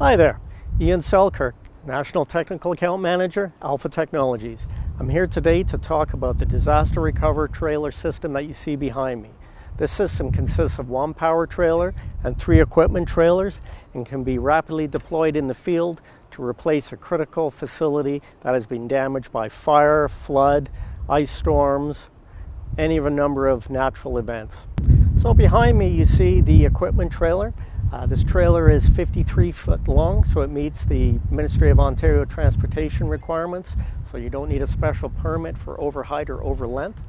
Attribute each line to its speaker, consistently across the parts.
Speaker 1: Hi there, Ian Selkirk, National Technical Account Manager, Alpha Technologies. I'm here today to talk about the disaster recover trailer system that you see behind me. This system consists of one power trailer and three equipment trailers and can be rapidly deployed in the field to replace a critical facility that has been damaged by fire, flood, ice storms, any of a number of natural events. So behind me you see the equipment trailer. Uh, this trailer is 53 foot long, so it meets the Ministry of Ontario transportation requirements. So you don't need a special permit for over height or over length.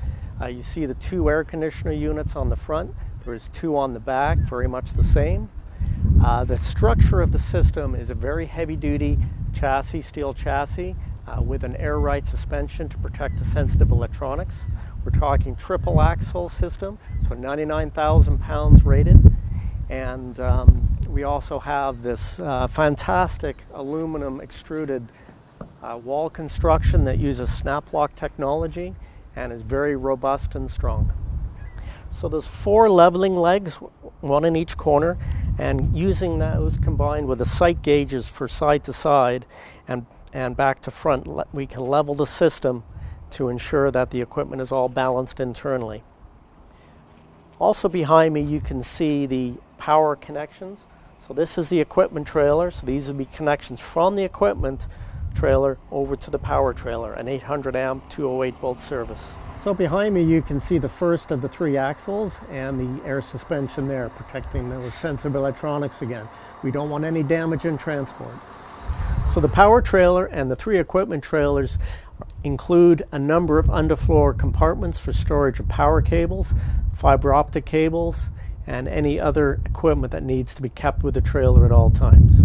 Speaker 1: Uh, you see the two air conditioner units on the front. There's two on the back, very much the same. Uh, the structure of the system is a very heavy duty chassis, steel chassis, uh, with an air ride suspension to protect the sensitive electronics. We're talking triple axle system, so 99,000 pounds rated. And um, we also have this uh, fantastic aluminum extruded uh, wall construction that uses snap lock technology and is very robust and strong. So there's four leveling legs, one in each corner, and using those combined with the sight gauges for side to side and, and back to front, we can level the system to ensure that the equipment is all balanced internally. Also behind me you can see the power connections. So this is the equipment trailer. So these would be connections from the equipment trailer over to the power trailer, an 800 amp 208 volt service. So behind me you can see the first of the three axles and the air suspension there protecting those sensitive electronics again. We don't want any damage in transport. So the power trailer and the three equipment trailers include a number of underfloor compartments for storage of power cables, fiber optic cables, and any other equipment that needs to be kept with the trailer at all times.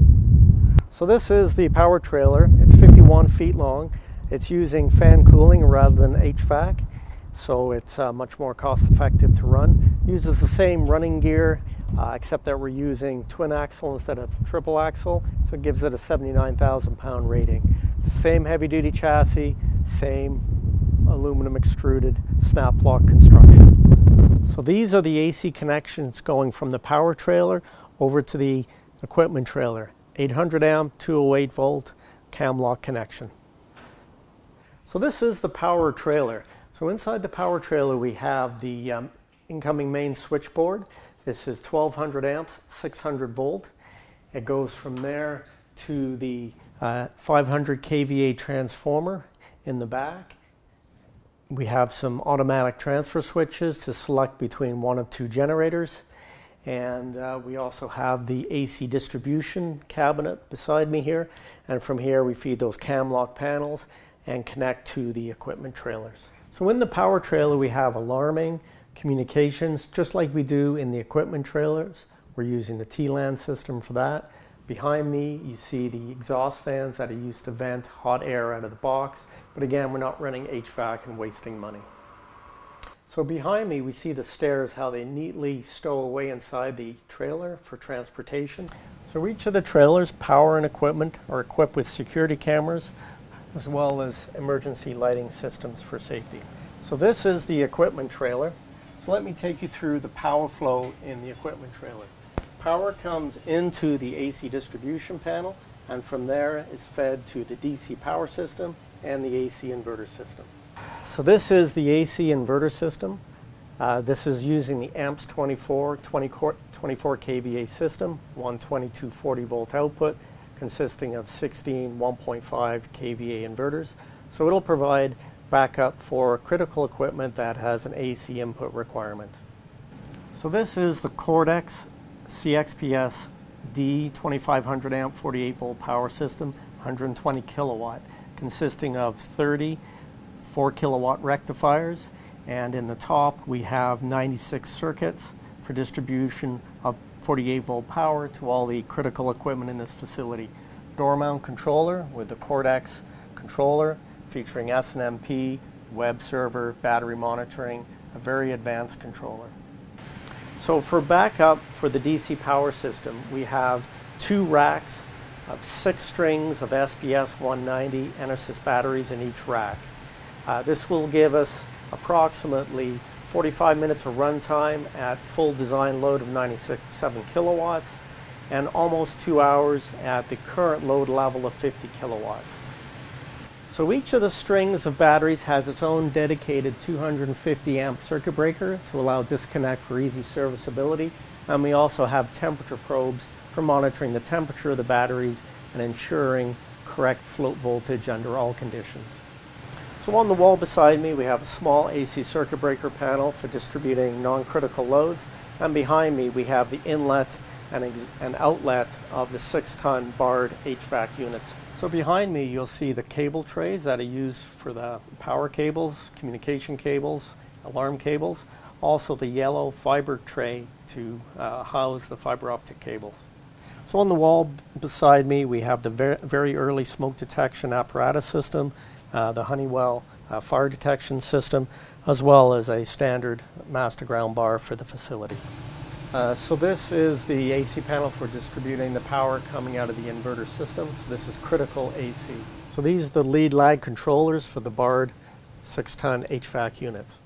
Speaker 1: So this is the power trailer. It's 51 feet long. It's using fan cooling rather than HVAC, so it's uh, much more cost effective to run. Uses the same running gear, uh, except that we're using twin axle instead of triple axle, so it gives it a 79,000 pound rating. Same heavy duty chassis, same aluminum extruded snap lock construction. So these are the AC connections going from the power trailer over to the equipment trailer. 800 amp, 208 volt cam lock connection. So this is the power trailer. So inside the power trailer we have the um, incoming main switchboard. This is 1200 amps, 600 volt. It goes from there to the uh, 500 kVA transformer in the back we have some automatic transfer switches to select between one of two generators. And uh, we also have the AC distribution cabinet beside me here. And from here, we feed those cam lock panels and connect to the equipment trailers. So in the power trailer, we have alarming, communications, just like we do in the equipment trailers. We're using the TLAN system for that. Behind me, you see the exhaust fans that are used to vent hot air out of the box. But again, we're not running HVAC and wasting money. So behind me, we see the stairs, how they neatly stow away inside the trailer for transportation. So each of the trailers, power and equipment, are equipped with security cameras, as well as emergency lighting systems for safety. So this is the equipment trailer. So let me take you through the power flow in the equipment trailer. Power comes into the AC distribution panel and from there is fed to the DC power system and the AC inverter system. So this is the AC inverter system. Uh, this is using the AMPS 24 20, 24 kVA system, 12240 volt output consisting of 16 1.5 kVA inverters. So it'll provide backup for critical equipment that has an AC input requirement. So this is the Cordex CXPS D2500 amp 48 volt power system, 120 kilowatt, consisting of 30 4 kilowatt rectifiers. And in the top, we have 96 circuits for distribution of 48 volt power to all the critical equipment in this facility. Door mount controller with the Cordex controller featuring SNMP, web server, battery monitoring, a very advanced controller. So for backup for the DC power system, we have two racks of six strings of SPS 190 EnerSys batteries in each rack. Uh, this will give us approximately 45 minutes of runtime at full design load of 97 kilowatts and almost two hours at the current load level of 50 kilowatts. So each of the strings of batteries has its own dedicated 250 amp circuit breaker to allow disconnect for easy serviceability. And we also have temperature probes for monitoring the temperature of the batteries and ensuring correct float voltage under all conditions. So on the wall beside me we have a small AC circuit breaker panel for distributing non-critical loads and behind me we have the inlet and, and outlet of the 6-ton BARD HVAC units. So behind me you'll see the cable trays that are used for the power cables, communication cables, alarm cables, also the yellow fiber tray to uh, house the fiber optic cables. So on the wall beside me we have the ver very early smoke detection apparatus system, uh, the Honeywell uh, fire detection system, as well as a standard master ground bar for the facility. Uh, so this is the AC panel for distributing the power coming out of the inverter system. So this is critical AC. So these are the lead lag controllers for the BARD 6-ton HVAC units.